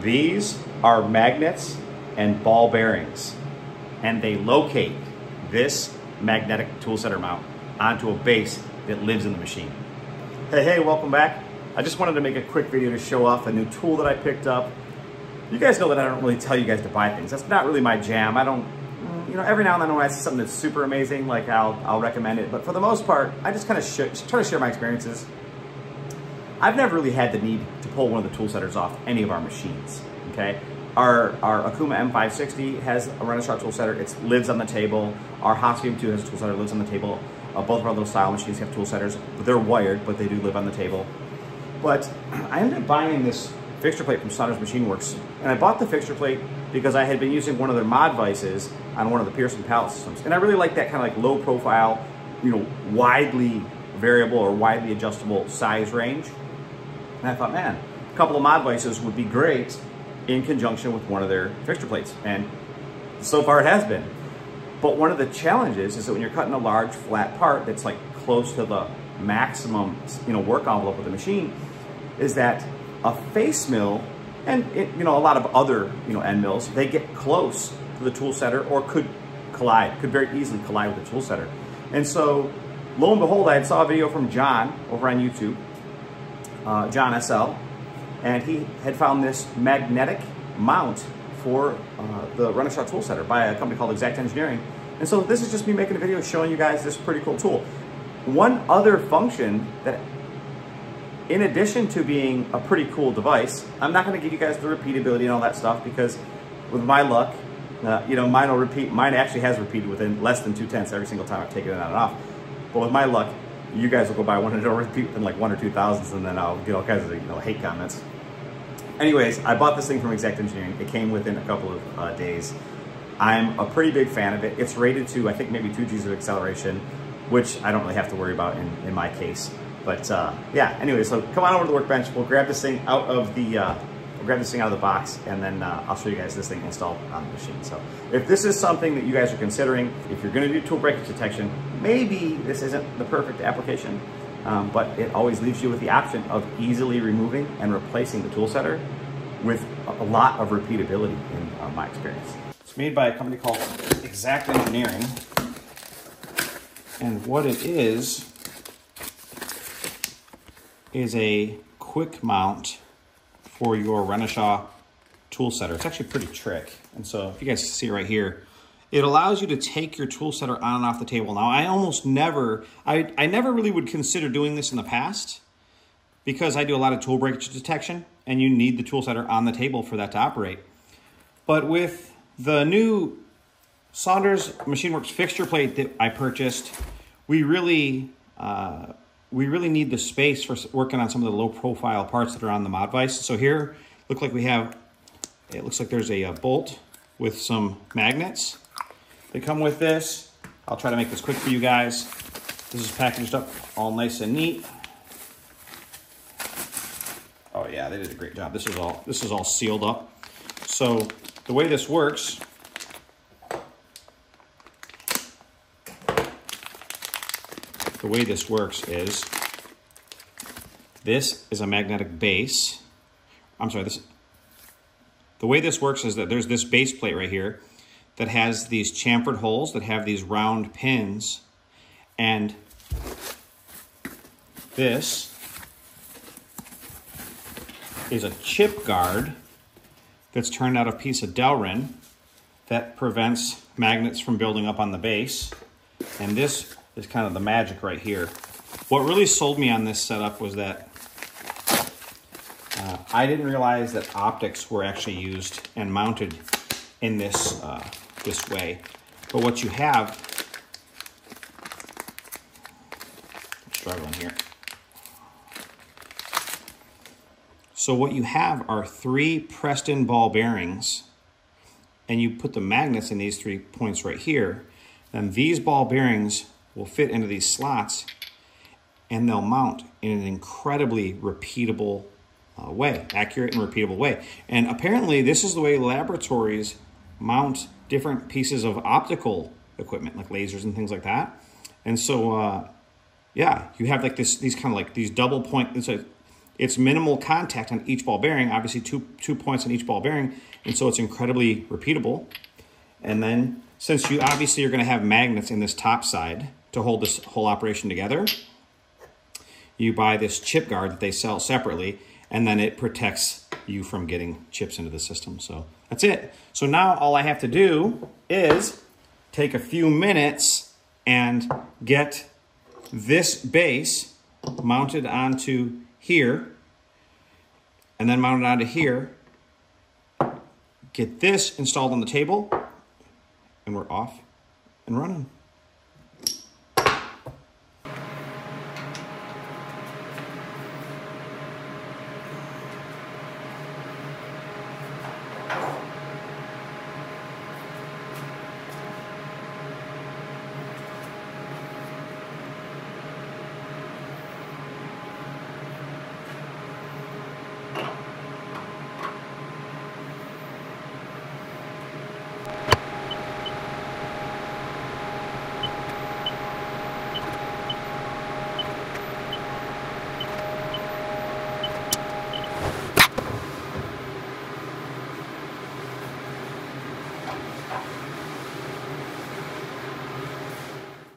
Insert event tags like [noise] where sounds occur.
These are magnets and ball bearings, and they locate this magnetic tool setter mount onto a base that lives in the machine. Hey, hey, welcome back. I just wanted to make a quick video to show off a new tool that I picked up. You guys know that I don't really tell you guys to buy things. That's not really my jam. I don't, you know, every now and then when I see something that's super amazing, like I'll, I'll recommend it. But for the most part, I just kind of try to share my experiences. I've never really had the need to pull one of the tool setters off any of our machines, okay? Our, our Okuma M560 has a Renishaw tool setter. It lives on the table. Our Hosky M2 has a tool setter, lives on the table. Uh, both of our little style machines have tool setters. They're wired, but they do live on the table. But [clears throat] I ended up buying this fixture plate from Saunders Machine Works. And I bought the fixture plate because I had been using one of their mod vices on one of the Pierson pallet systems. And I really like that kind of like low profile, you know, widely variable or widely adjustable size range. And I thought, man, a couple of mod vices would be great in conjunction with one of their fixture plates. And so far it has been. But one of the challenges is that when you're cutting a large flat part that's like close to the maximum you know, work envelope of the machine, is that a face mill and it, you know a lot of other you know end mills, they get close to the tool setter or could collide, could very easily collide with the tool setter. And so lo and behold, I saw a video from John over on YouTube uh, John SL, and he had found this magnetic mount for uh, the Renishaw tool setter by a company called Exact Engineering. And so this is just me making a video showing you guys this pretty cool tool. One other function that, in addition to being a pretty cool device, I'm not gonna give you guys the repeatability and all that stuff because with my luck, uh, you know, mine will repeat, mine actually has repeated within less than two tenths every single time I've taken it on and off. But with my luck, you guys will go by one it'll repeat in like one or two thousands and then I'll get all kinds of you know hate comments. Anyways, I bought this thing from Exact Engineering. It came within a couple of uh, days. I'm a pretty big fan of it. It's rated to, I think, maybe 2 Gs of acceleration, which I don't really have to worry about in, in my case. But uh, yeah, anyway, so come on over to the workbench. We'll grab this thing out of the uh, we'll grab this thing out of the box and then uh, I'll show you guys this thing installed on the machine. So if this is something that you guys are considering, if you're gonna do tool breakage detection, maybe this isn't the perfect application, um, but it always leaves you with the option of easily removing and replacing the tool setter with a lot of repeatability in uh, my experience. It's made by a company called Exact Engineering. And what it is, is a quick mount for your Renishaw tool setter. It's actually pretty trick. And so if you guys see right here, it allows you to take your tool setter on and off the table. Now, I almost never, I, I never really would consider doing this in the past because I do a lot of tool breakage detection and you need the tool setter on the table for that to operate. But with the new Saunders Machine Works fixture plate that I purchased, we really, uh, we really need the space for working on some of the low profile parts that are on the mod vise. So here, look like we have, it looks like there's a, a bolt with some magnets that come with this. I'll try to make this quick for you guys. This is packaged up all nice and neat. Oh yeah, they did a great job. This is all, this is all sealed up. So the way this works, the way this works is this is a magnetic base. I'm sorry, this the way this works is that there's this base plate right here that has these chamfered holes that have these round pins and this is a chip guard that's turned out a piece of Delrin that prevents magnets from building up on the base. And this is kind of the magic right here. What really sold me on this setup was that uh, I didn't realize that optics were actually used and mounted in this, uh, this way. But what you have, I'm struggling here. So what you have are three Preston ball bearings and you put the magnets in these three points right here. Then these ball bearings will fit into these slots and they'll mount in an incredibly repeatable uh, way, accurate and repeatable way. And apparently this is the way laboratories mount different pieces of optical equipment, like lasers and things like that. And so, uh, yeah, you have like this, these kind of like these double point, it's a, it's minimal contact on each ball bearing, obviously two, two points on each ball bearing, and so it's incredibly repeatable. And then since you obviously are gonna have magnets in this top side to hold this whole operation together, you buy this chip guard that they sell separately, and then it protects you from getting chips into the system. So that's it. So now all I have to do is take a few minutes and get this base mounted onto here and then mounted onto here. Get this installed on the table and we're off and running.